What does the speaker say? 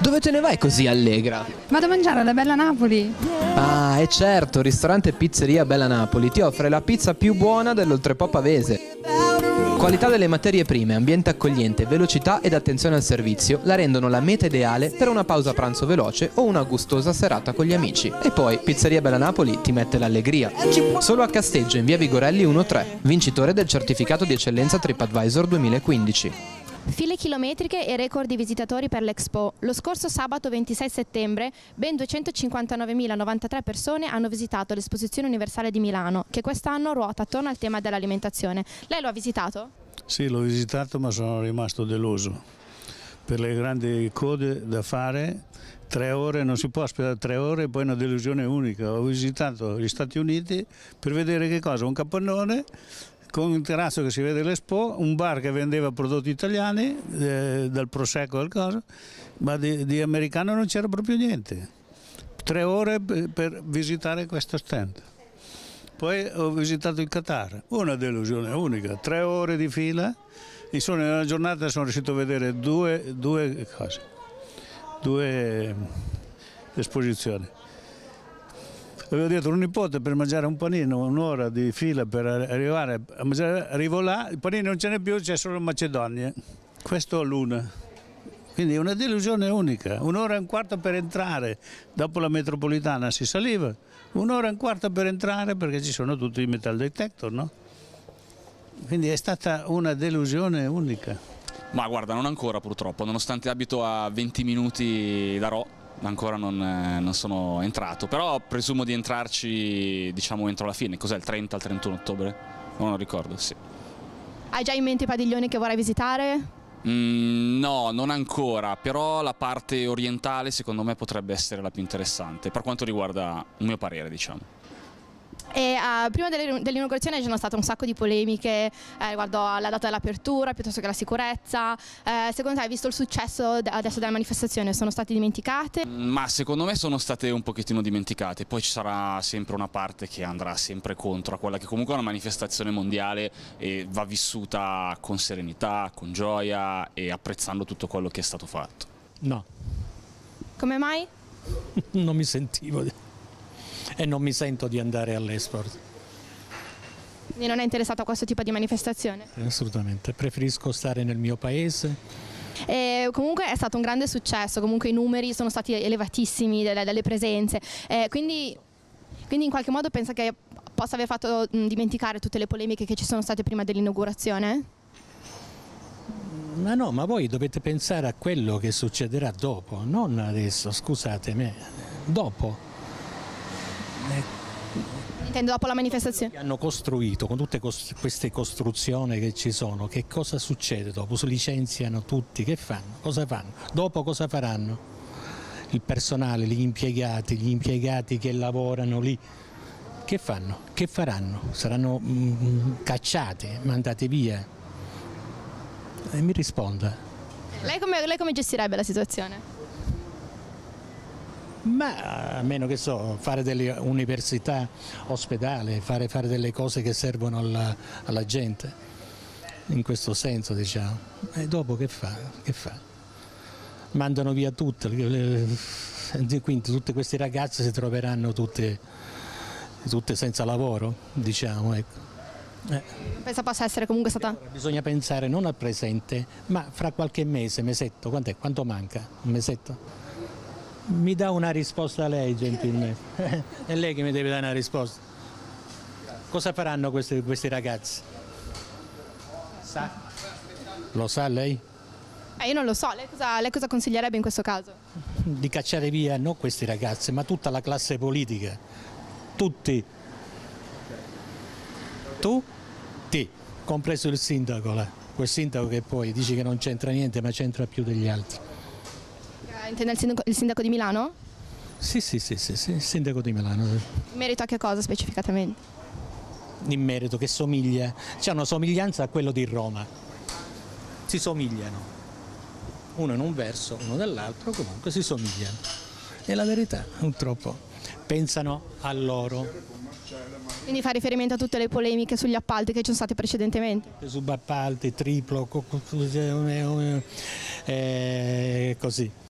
Dove te ne vai così allegra? Vado a mangiare alla Bella Napoli. Ah, e certo, ristorante Pizzeria Bella Napoli ti offre la pizza più buona dell'oltrepo pavese. Qualità delle materie prime, ambiente accogliente, velocità ed attenzione al servizio la rendono la meta ideale per una pausa pranzo veloce o una gustosa serata con gli amici. E poi Pizzeria Bella Napoli ti mette l'allegria. Solo a Casteggio in via Vigorelli 1-3, vincitore del certificato di eccellenza TripAdvisor 2015. File chilometriche e record di visitatori per l'Expo. Lo scorso sabato 26 settembre ben 259.093 persone hanno visitato l'Esposizione Universale di Milano, che quest'anno ruota attorno al tema dell'alimentazione. Lei lo ha visitato? Sì, l'ho visitato ma sono rimasto deluso per le grandi code da fare. Tre ore, non si può aspettare tre ore, poi una delusione unica. Ho visitato gli Stati Uniti per vedere che cosa? Un capannone con un terrazzo che si vede l'Expo, un bar che vendeva prodotti italiani, eh, dal Prosecco al cosa, ma di, di americano non c'era proprio niente. Tre ore per, visitare questo stand. Poi ho visitato il Qatar, una delusione unica, tre ore di fila, insomma in una giornata sono riuscito a vedere due, due cose, due esposizioni. Avevo detto un nipote per mangiare un panino, un'ora di fila per arrivare a mangiare, arrivo là, il panino non ce n'è più, c'è solo Macedonia. Questo l'una. Quindi è una delusione unica, un'ora e un quarto per entrare, dopo la metropolitana si saliva, un'ora e un quarto per entrare perché ci sono tutti i metal detector, no? Quindi è stata una delusione unica. Ma guarda, non ancora purtroppo, nonostante abito a 20 minuti da Ro, ancora non, eh, non, sono entrato, però presumo di entrarci diciamo entro la fine, cos'è il 30 al 31 ottobre? Non lo ricordo, sì. Hai già in mente i padiglioni che vorrai visitare? Mm, no, non ancora, però la parte orientale secondo me potrebbe essere la più interessante, per quanto riguarda il mio parere diciamo. E, uh, prima dell'inaugurazione ci sono state un sacco di polemiche eh, riguardo alla data dell'apertura piuttosto che alla sicurezza. Eh, secondo te hai visto il successo adesso della manifestazione? Sono state dimenticate? Mm, ma secondo me sono state un pochettino dimenticate, poi ci sarà sempre una parte che andrà sempre contro a quella che comunque è una manifestazione mondiale e va vissuta con serenità, con gioia e apprezzando tutto quello che è stato fatto. No. Come mai? non mi sentivo e non mi sento di andare all'esport. Quindi non è interessato a questo tipo di manifestazione? Assolutamente, preferisco stare nel mio paese. E comunque è stato un grande successo, comunque i numeri sono stati elevatissimi delle, delle presenze, eh, quindi, quindi, in qualche modo pensa che possa aver fatto mh, dimenticare tutte le polemiche che ci sono state prima dell'inaugurazione? Ma no, ma voi dovete pensare a quello che succederà dopo, non adesso, scusatemi, dopo. Intendo dopo la manifestazione? Hanno costruito con tutte queste costruzioni che ci sono, che cosa succede dopo? Si licenziano tutti, che fanno? Cosa fanno? Dopo cosa faranno? Il personale, gli impiegati, gli impiegati che lavorano lì, che fanno? Che faranno? Saranno mm, cacciati, mandati via? E mi risponda. Lei come, lei come gestirebbe la situazione? Ma a meno che so, fare delle università, ospedale, fare, fare delle cose che servono alla, alla, gente, in questo senso diciamo. E dopo che fa? Che fa? Mandano via tutte, quindi tutte queste ragazze si troveranno tutte, tutte senza lavoro, diciamo. Ecco. Eh. Pensa possa essere comunque stata... Bisogna pensare non al presente, ma fra qualche mese, mesetto, quanto manca? Un mesetto? Mi dà una risposta lei gentilmente. È lei che mi deve dare una risposta. Cosa faranno questi, questi ragazzi? Sa? Lo sa lei? Eh, io non lo so, lei cosa, lei cosa consiglierebbe in questo caso? Di cacciare via non questi ragazzi, ma tutta la classe politica. Tutti. Tu? Ti, compreso il sindaco là. Quel sindaco che poi dice che non c'entra niente ma c'entra più degli altri. Intende il sindaco, il sindaco di Milano? Sì, sì, sì, sì, sì, il sindaco di Milano. In merito a che cosa specificatamente? In merito che somiglia, c'è una somiglianza a quello di Roma. Si somigliano. Uno in un verso, uno nell'altro, comunque si somigliano. È la verità, purtroppo. Pensano a loro. Quindi fa riferimento a tutte le polemiche sugli appalti che ci sono state precedentemente? Subappalti, triplo, e così.